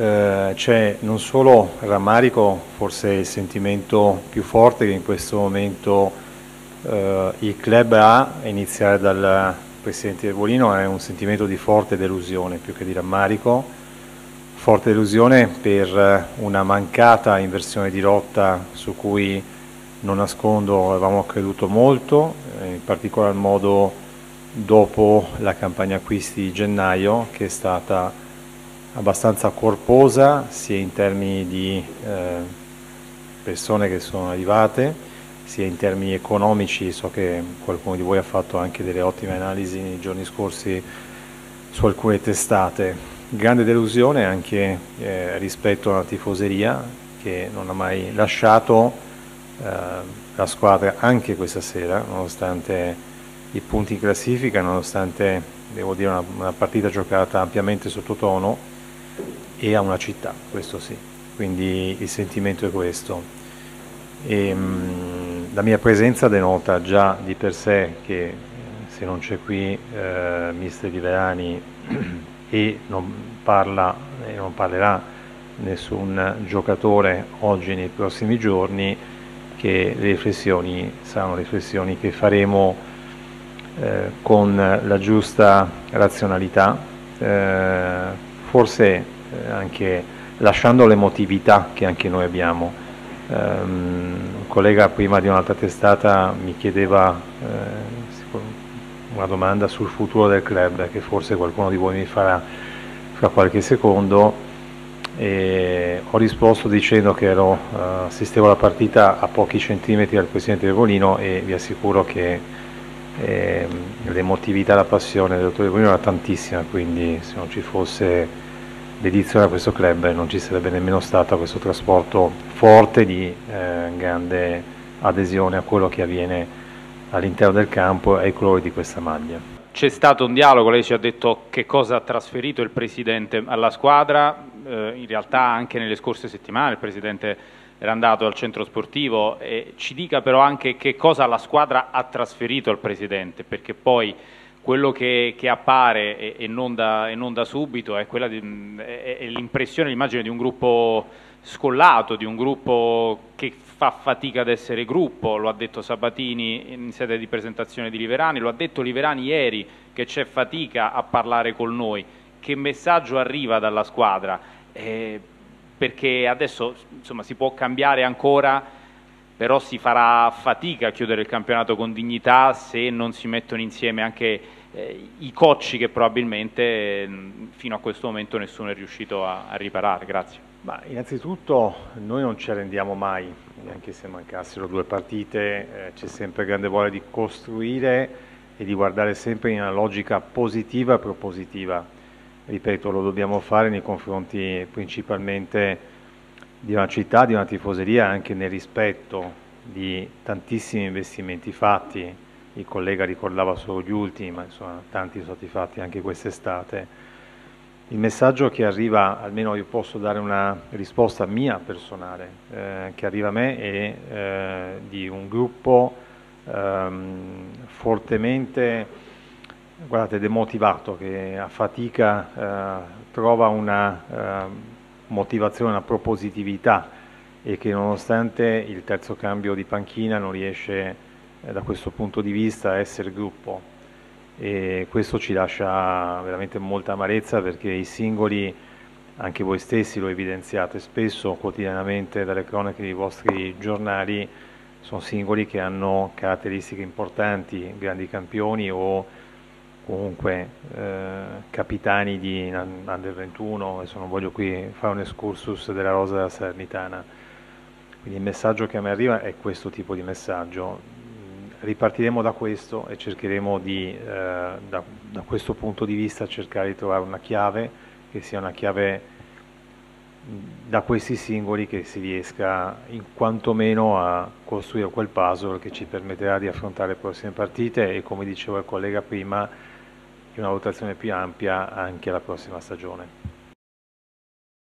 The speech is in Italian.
Eh, c'è non solo rammarico, forse il sentimento più forte che in questo momento eh, il club ha, iniziare dal Presidente Evolino, è un sentimento di forte delusione più che di rammarico, forte delusione per una mancata inversione di rotta su cui non nascondo avevamo creduto molto, in particolar modo dopo la campagna acquisti di gennaio che è stata abbastanza corposa sia in termini di eh, persone che sono arrivate sia in termini economici, so che qualcuno di voi ha fatto anche delle ottime analisi nei giorni scorsi su alcune testate. Grande delusione anche eh, rispetto alla tifoseria che non ha mai lasciato eh, la squadra anche questa sera, nonostante i punti in classifica, nonostante devo dire una, una partita giocata ampiamente sottotono e a una città, questo sì, quindi il sentimento è questo. E, mh, la mia presenza denota già di per sé che eh, se non c'è qui eh, mister Liverani e non parla e non parlerà nessun giocatore oggi nei prossimi giorni che le riflessioni saranno riflessioni che faremo eh, con la giusta razionalità, eh, forse eh, anche lasciando l'emotività che anche noi abbiamo. Um, un collega prima di un'altra testata mi chiedeva eh, una domanda sul futuro del club che forse qualcuno di voi mi farà fra qualche secondo e ho risposto dicendo che ero, uh, assistevo alla partita a pochi centimetri dal Presidente Revolino e vi assicuro che eh, l'emotività, la passione del dottore Bonino era tantissima, quindi se non ci fosse dedizione a questo club non ci sarebbe nemmeno stato questo trasporto forte di eh, grande adesione a quello che avviene all'interno del campo e ai colori di questa maglia. C'è stato un dialogo, lei ci ha detto che cosa ha trasferito il Presidente alla squadra, eh, in realtà anche nelle scorse settimane il Presidente era andato al centro sportivo e ci dica però anche che cosa la squadra ha trasferito al Presidente, perché poi quello che, che appare e, e, non da, e, non da, subito è, è l'impressione, l'immagine di un gruppo scollato, di un gruppo che fa fatica ad essere gruppo, lo ha detto Sabatini in sede di presentazione di Liverani, lo ha detto Liverani ieri che c'è fatica a parlare con noi, che messaggio arriva dalla squadra? Eh, perché adesso insomma, si può cambiare ancora, però si farà fatica a chiudere il campionato con dignità se non si mettono insieme anche eh, i cocci che probabilmente eh, fino a questo momento nessuno è riuscito a, a riparare. Grazie. Ma innanzitutto noi non ci arrendiamo mai, anche se mancassero due partite, eh, c'è sempre grande voglia di costruire e di guardare sempre in una logica positiva e propositiva ripeto, lo dobbiamo fare nei confronti principalmente di una città, di una tifoseria, anche nel rispetto di tantissimi investimenti fatti, il collega ricordava solo gli ultimi, ma insomma tanti sono stati fatti anche quest'estate. Il messaggio che arriva, almeno io posso dare una risposta mia personale, eh, che arriva a me è eh, di un gruppo ehm, fortemente guardate, demotivato, che a fatica eh, trova una eh, motivazione, una propositività e che nonostante il terzo cambio di panchina non riesce eh, da questo punto di vista a essere gruppo. E questo ci lascia veramente molta amarezza perché i singoli, anche voi stessi lo evidenziate spesso quotidianamente dalle cronache dei vostri giornali, sono singoli che hanno caratteristiche importanti, grandi campioni o comunque eh, capitani di Under 21, adesso non voglio qui fare un excursus della rosa della Salernitana, quindi il messaggio che a me arriva è questo tipo di messaggio. Ripartiremo da questo e cercheremo di, eh, da, da questo punto di vista, cercare di trovare una chiave che sia una chiave da questi singoli che si riesca in quantomeno a costruire quel puzzle che ci permetterà di affrontare le prossime partite e come diceva il collega prima di una valutazione più ampia anche la prossima stagione.